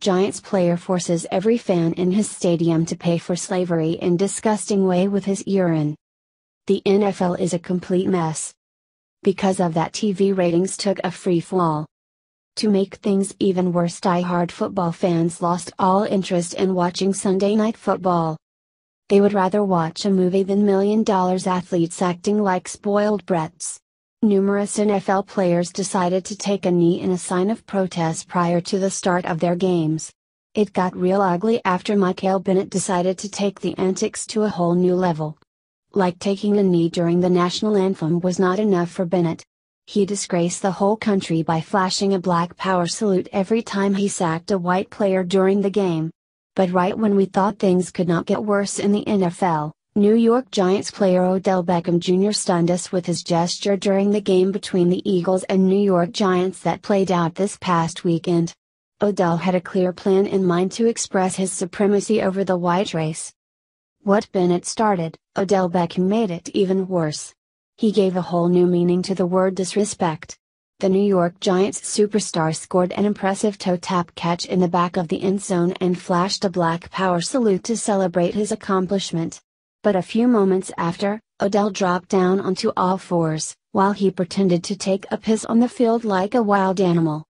Giants player forces every fan in his stadium to pay for slavery in disgusting way with his urine. The NFL is a complete mess. Because of that TV ratings took a free fall. To make things even worse die-hard football fans lost all interest in watching Sunday night football. They would rather watch a movie than million dollars athletes acting like spoiled brats. Numerous NFL players decided to take a knee in a sign of protest prior to the start of their games. It got real ugly after Michael Bennett decided to take the antics to a whole new level. Like taking a knee during the national anthem was not enough for Bennett. He disgraced the whole country by flashing a black power salute every time he sacked a white player during the game. But right when we thought things could not get worse in the NFL, New York Giants player Odell Beckham Jr. stunned us with his gesture during the game between the Eagles and New York Giants that played out this past weekend. Odell had a clear plan in mind to express his supremacy over the white race. What Bennett started, Odell Beckham made it even worse. He gave a whole new meaning to the word disrespect. The New York Giants superstar scored an impressive toe tap catch in the back of the end zone and flashed a black power salute to celebrate his accomplishment. But a few moments after, Odell dropped down onto all fours, while he pretended to take a piss on the field like a wild animal.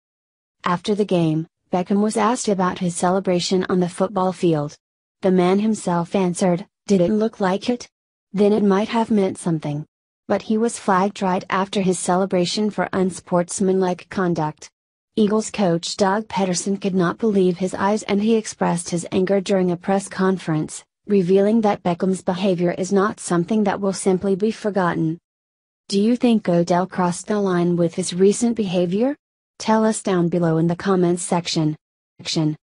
After the game, Beckham was asked about his celebration on the football field. The man himself answered, Did it look like it? Then it might have meant something. But he was flagged right after his celebration for unsportsmanlike conduct. Eagles coach Doug Pederson could not believe his eyes and he expressed his anger during a press conference, revealing that Beckham's behavior is not something that will simply be forgotten. Do you think Odell crossed the line with his recent behavior? Tell us down below in the comments section.